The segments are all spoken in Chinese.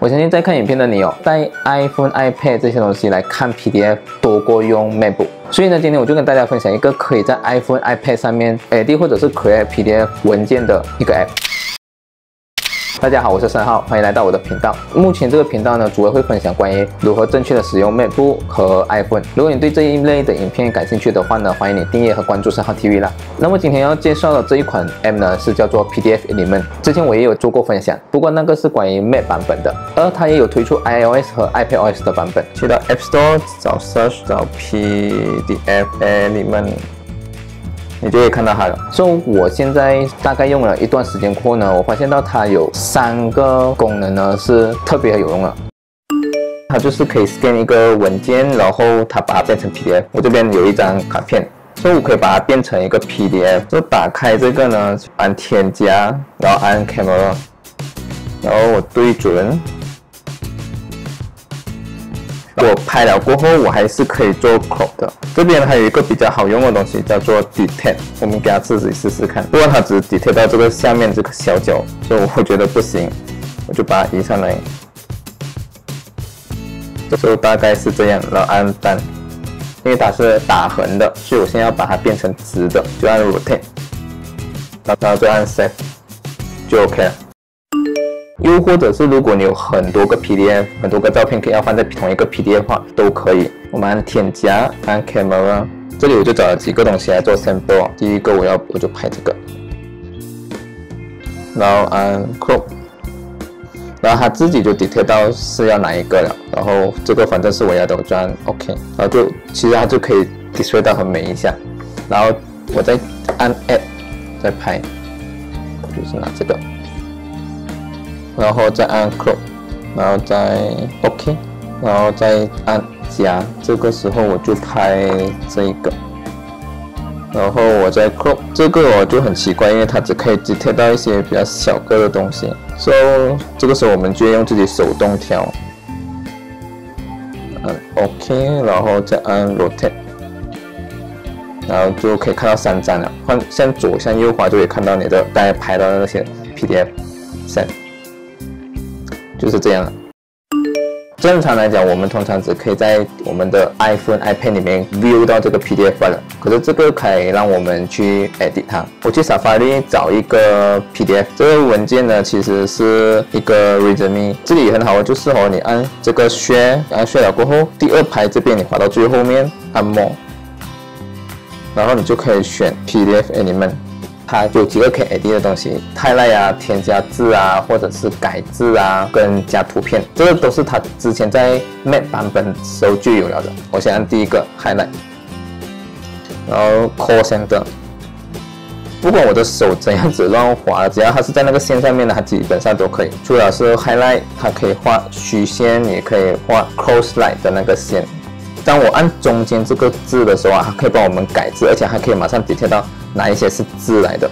我相信在看影片的你哦，带 iPhone、iPad 这些东西来看 PDF 多过用 MacBook。所以呢，今天我就跟大家分享一个可以在 iPhone、iPad 上面 edit 或者是 create PDF 文件的一个 App。大家好，我是申浩，欢迎来到我的频道。目前这个频道呢，主要会分享关于如何正确的使用 MacBook 和 iPhone。如果你对这一类的影片感兴趣的话呢，欢迎你订阅和关注申浩 TV 啦。那么今天要介绍的这一款 App 呢，是叫做 PDF Element。之前我也有做过分享，不过那个是关于 Mac 版本的，而它也有推出 iOS 和 iPadOS 的版本。去到 App Store 找 Search 找 PDF Element。你就可以看到它了。所以我现在大概用了一段时间过后呢，我发现到它有三个功能呢是特别有用的。它就是可以 scan 一个文件，然后它把它变成 PDF。我这边有一张卡片，所以我可以把它变成一个 PDF。就打开这个呢，按添加，然后按 camera，然后我对准。我拍了过后，我还是可以做 crop 的。这边还有一个比较好用的东西，叫做 detect。我们给它自己试试看。不过它只 detect 到这个下面这个小角，所以我觉得不行，我就把它移上来。这时候大概是这样，然后按单，因为它是打横的，所以我现在要把它变成直的，就按 rotate，然后再按 set，就 OK 了。又或者是如果你有很多个 PDF，很多个照片可以要放在同一个 PDF 话，都可以。我们按添加，按 Camera，这里我就找了几个东西来做 sample。第一个我要我就拍这个，然后按 Crop，然后它自己就 detect 到是要哪一个了。然后这个反正是我要的，我就按 OK，然后就其实它就可以 display 到很美一下。然后我再按 Add，再拍，就是拿这个。然后再按 crop，然后再 OK，然后再按加。这个时候我就拍这一个，然后我再 crop。这个我就很奇怪，因为它只可以只贴到一些比较小个的东西。所以这个时候我们就用自己手动调，按 OK，然后再按 rotate，然后就可以看到三张了。换向左向右滑就可以看到你的刚才拍到的那些 PDF set。就是这样。正常来讲，我们通常只可以在我们的 iPhone、iPad 里面 view 到这个 PDF file。可是这个可以让我们去 edit 它。我去 Safari 找一个 PDF，这个文件呢其实是一个 resume。这里很好，就适合你按这个 share，按 share 了过后，第二排这边你滑到最后面按 more，然后你就可以选 PDF element。它有几个可以 ad 的东西，highlight 啊，添加字啊，或者是改字啊，跟加图片，这个都是它之前在 Mac 版本时候就有了的。我先按第一个 highlight，然后 call center。不管我的手怎样子乱滑，只要它是在那个线上面的，它基本上都可以。除了是 highlight，它可以画虚线，也可以画 close line 的那个线。当我按中间这个字的时候啊，它可以帮我们改字，而且还可以马上 detect 到哪一些是字来的，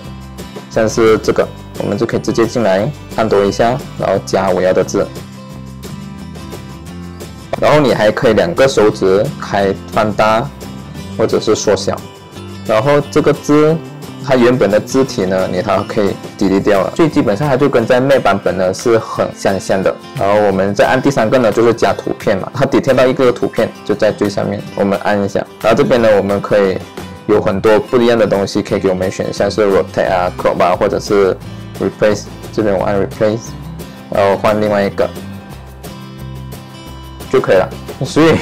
像是这个，我们就可以直接进来按多一下，然后加我要的字，然后你还可以两个手指开放大或者是缩小，然后这个字。它原本的字体呢，你它可以 delete 掉了，所以基本上它就跟在 Mac 版本呢是很相像的。然后我们再按第三个呢，就是加图片嘛，它 detect 到一个图片就在最上面，我们按一下。然后这边呢，我们可以有很多不一样的东西可以给我们选，像是 rotate 啊、crop 啊，或者是 replace。这边我按 replace，然后换另外一个就可以了。所以。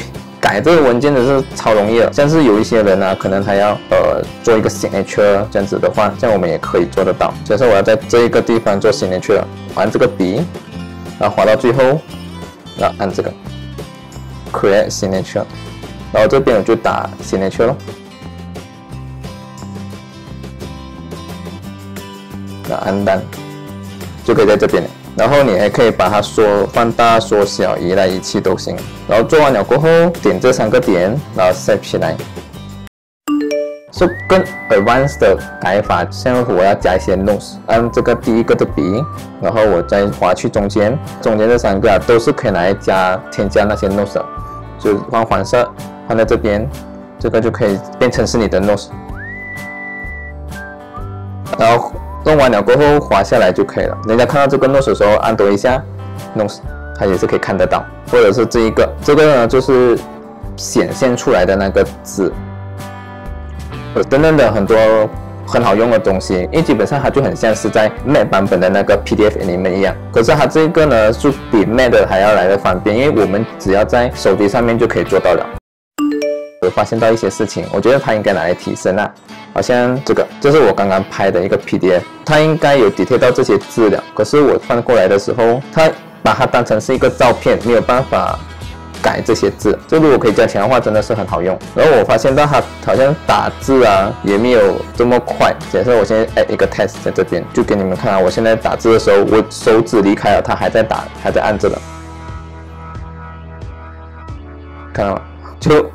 改这个文件的是超容易的，像是有一些人呢，可能他要呃做一个 signature 这样子的话，这样我们也可以做得到。假设我要在这一个地方做 signature，按这个笔，然后滑到最后，然后按这个 create signature，然后这边我就打 signature 咯，那按单就可以在这边了。然后你还可以把它缩放大、缩小、移来移去都行。然后做完了过后，点这三个点，然后 set 起来。是更 advanced 的改法，像我要加一些 notes，按这个第一个的笔，然后我再划去中间，中间这三个啊都是可以来加添加那些 notes，就换黄色放在这边，这个就可以变成是你的 notes。然后。弄完了过后滑下来就可以了。人家看到这个 note 时候，按多一下，notes，它也是可以看得到，或者是这一个，这个呢就是显现出来的那个字，等等的很多很好用的东西，因为基本上它就很像是在 Mac 版本的那个 PDF 里面一样，可是它这个呢就比 Mac 还要来的方便，因为我们只要在手机上面就可以做到了。我发现到一些事情，我觉得它应该拿来提升啊，好像这个，这是我刚刚拍的一个 PDF，它应该有 detail 到这些资料，可是我翻过来的时候，它把它当成是一个照片，没有办法改这些字。这如果可以加强的话，真的是很好用。然后我发现到它好像打字啊，也没有这么快。假设我现在 add 一个 test 在这边，就给你们看啊，我现在打字的时候，我手指离开了，它还在打，还在按着的，看到吗？就。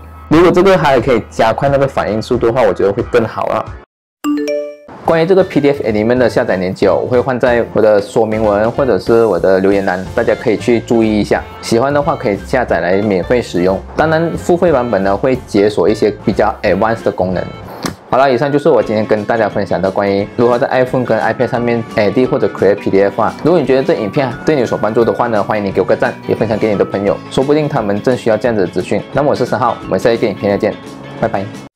这个还可以加快那个反应速度的话，我觉得会更好啊。关于这个 PDF Element 的下载链接，我会放在我的说明文或者是我的留言栏，大家可以去注意一下。喜欢的话可以下载来免费使用。当然，付费版本呢会解锁一些比较 advanced 的功能。好了，以上就是我今天跟大家分享的关于如何在 iPhone 跟 iPad 上面 edit 或者 create PDF 啊。如果你觉得这影片对你有所帮助的话呢，欢迎你给我个赞，也分享给你的朋友，说不定他们正需要这样子的资讯。那么我是三号，我们下一个影片再见，拜拜。